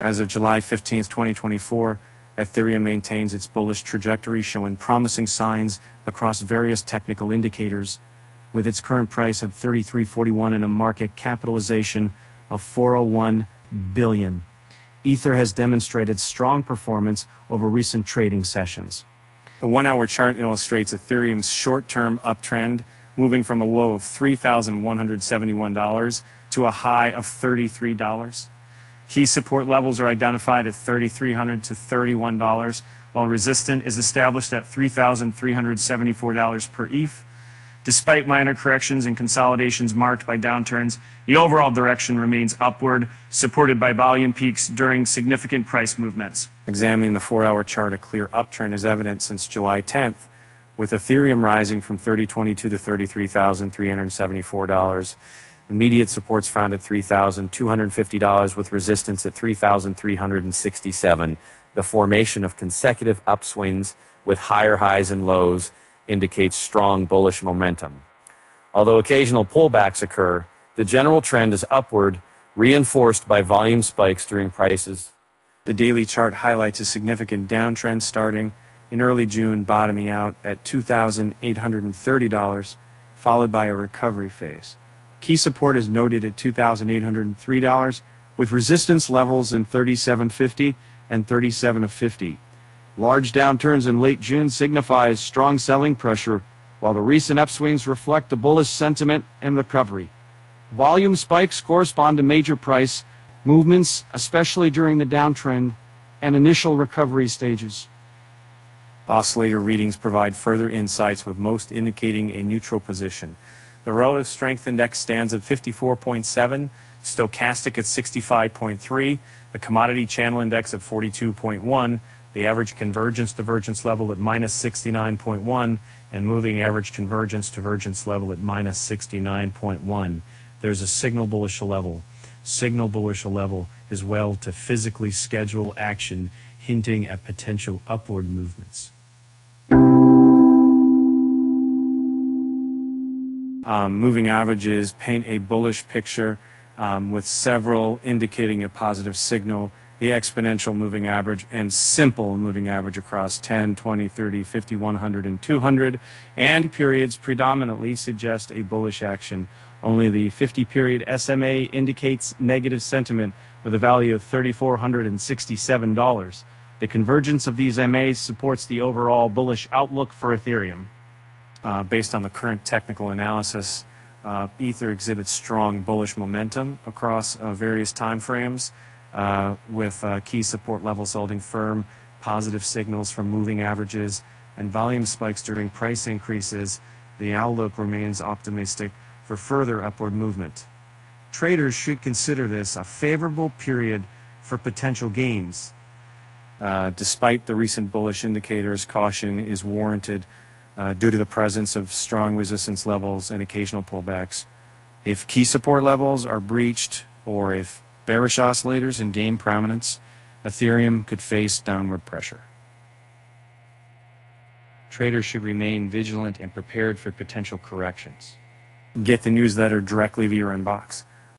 As of July 15, 2024, Ethereum maintains its bullish trajectory, showing promising signs across various technical indicators, with its current price of 33.41 and a market capitalization of 401 billion. Ether has demonstrated strong performance over recent trading sessions. The one-hour chart illustrates Ethereum's short-term uptrend, moving from a low of $3,171 to a high of $33. Key support levels are identified at 3,300 to $31, while resistance is established at $3,374 per ETH. Despite minor corrections and consolidations marked by downturns, the overall direction remains upward, supported by volume peaks during significant price movements. Examining the four-hour chart, a clear uptrend is evident since July 10th, with Ethereum rising from $30.22 to $33,374. Immediate supports found at $3,250 with resistance at 3,367. The formation of consecutive upswings with higher highs and lows indicates strong bullish momentum. Although occasional pullbacks occur, the general trend is upward, reinforced by volume spikes during prices. The daily chart highlights a significant downtrend starting in early June, bottoming out at $2,830, followed by a recovery phase. Key support is noted at $2,803, with resistance levels in 37.50 and 37.50. Large downturns in late June signifies strong selling pressure, while the recent upswings reflect the bullish sentiment and recovery. Volume spikes correspond to major price movements, especially during the downtrend and initial recovery stages. Oscillator readings provide further insights, with most indicating a neutral position. The relative strength index stands at 54.7, stochastic at 65.3, the commodity channel index at 42.1, the average convergence divergence level at minus 69.1, and moving average convergence divergence level at minus 69.1. There's a signal bullish level. Signal bullish level is well to physically schedule action, hinting at potential upward movements. Um, moving averages paint a bullish picture um, with several indicating a positive signal. The exponential moving average and simple moving average across 10, 20, 30, 50, 100, and 200 and periods predominantly suggest a bullish action. Only the 50 period SMA indicates negative sentiment with a value of $3,467. The convergence of these MAs supports the overall bullish outlook for Ethereum. Uh, based on the current technical analysis, uh, Ether exhibits strong bullish momentum across uh, various time frames, uh, with uh, key support levels holding firm, positive signals from moving averages, and volume spikes during price increases. The outlook remains optimistic for further upward movement. Traders should consider this a favorable period for potential gains. Despite the recent bullish indicators, caution is warranted uh, due to the presence of strong resistance levels and occasional pullbacks. If key support levels are breached or if bearish oscillators gain prominence, Ethereum could face downward pressure. Traders should remain vigilant and prepared for potential corrections. Get the newsletter directly via your inbox.